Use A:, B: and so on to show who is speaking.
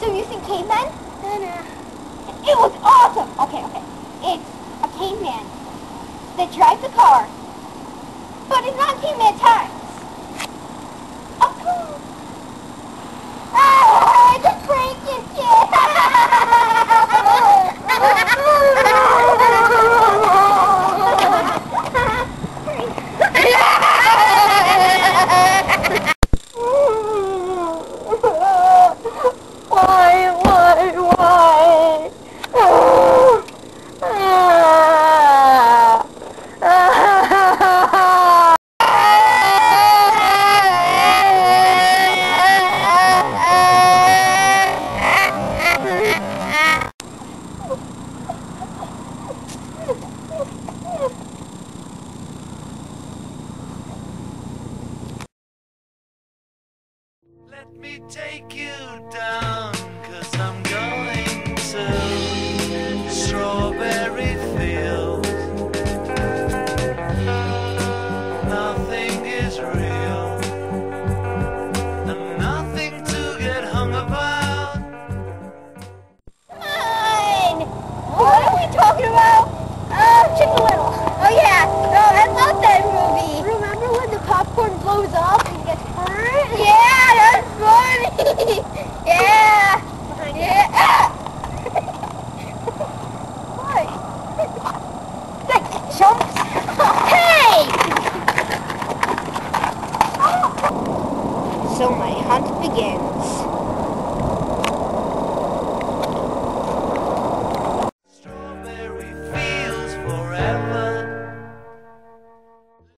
A: Have you seen cavemen?
B: No, no.
A: It was awesome. Okay, okay. It's a caveman that drives a car, but it's not caveman times.
C: Let me take you down, cause I'm going to Strawberry Fields. Nothing is real, and nothing to get hung about.
A: On! What are we talking about? Uh, Chicken Little. Oh yeah, oh, I love that movie.
B: Remember when the popcorn blows up
A: chumps. hey! So my hunt begins. Strawberry fields forever.